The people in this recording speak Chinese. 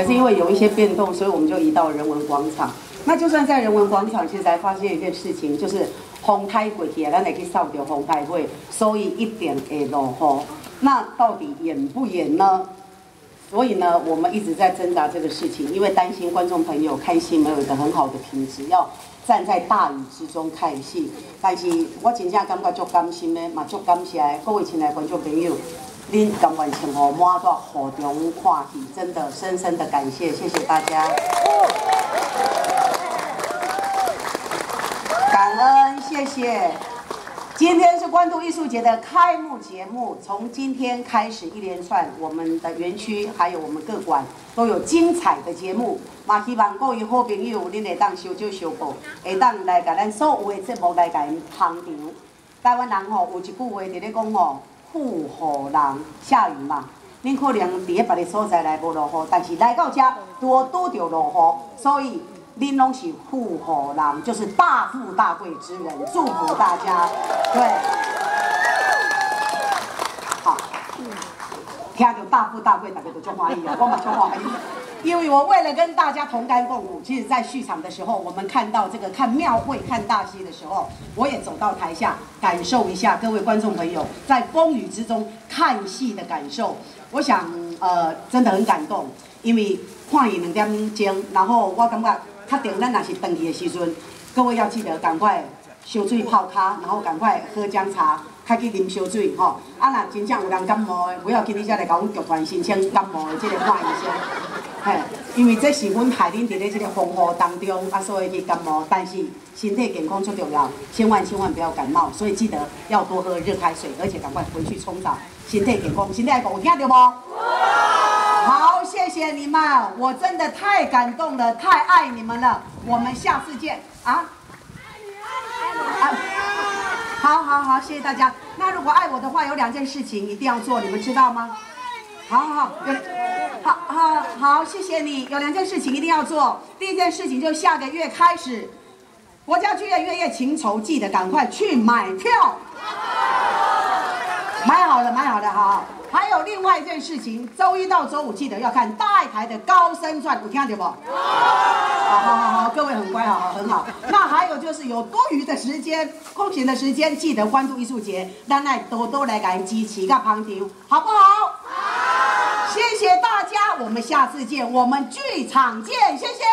可是因为有一些变动，所以我们就移到人文广场。那就算在人文广场，其实还发现一件事情，就是风台过去，咱得去扫掉风台会，所以一点会落雨。那到底演不演呢？所以呢，我们一直在挣扎这个事情，因为担心观众朋友看戏没有一个很好的品质，要站在大雨之中看戏。但是我真正感觉足甘心的，嘛足感谢各位亲爱的观众朋友，您甘愿请我满到河中看戏，真的深深的感谢，谢谢大家。感恩，谢谢。今天是关渡艺术节的开幕节目，从今天开始一连串，我们的园区还有我们各馆都有精彩的节目。嘛，希望各位好朋友，恁会当收就收报，会当来甲咱所有的节目来甲因捧场。台湾人吼有一句话伫咧讲吼，富户人下雨嘛，恁可能伫咧别个所在来无落雨，但是来到遮多拄着落雨，所以。恁拢是富户人，就是大富大贵之人，祝福大家。对，听到大富大贵，大家都中华意哦，我嘛中华意。因为我为了跟大家同甘共苦，其实在续场的时候，我们看到这个看庙会、看大戏的时候，我也走到台下，感受一下各位观众朋友在风雨之中看戏的感受。我想，呃，真的很感动，因为看伊两点钟，然后我感觉。确定咱那是回去的时阵，各位要记得赶快烧水泡脚，然后赶快喝姜茶，开去啉烧水吼。啊，若真正有人感冒的，不要今日才来甲阮剧团申请感冒的这个看医生。嘿，因为这是阮害恁伫咧这个风雨当中啊，所以去感冒。但是身体健康最重要，千万千万不要感冒。所以记得要多喝热开水，而且赶快回去冲澡，身体健康。身体有听到无？好，谢谢你们，我真的太感动了，太爱你们了。我们下次见啊！好好好，谢谢大家。那如果爱我的话，有两件事情一定要做，你们知道吗？好好好，有，好好好，谢谢你。有两件事情一定要做。第一件事情就下个月开始，国家剧院月夜情仇，记得赶快去买票。买好了，买好了，好。还有另外一件事情，周一到周五记得要看大台的《高声传》，有听到不？好好好，很，好。那还有就是有多余的时间、空闲的时间，记得关注艺术节，让爱多多来感支持个旁听，好不好？好。谢谢大家，我们下次见，我们剧场见，谢谢。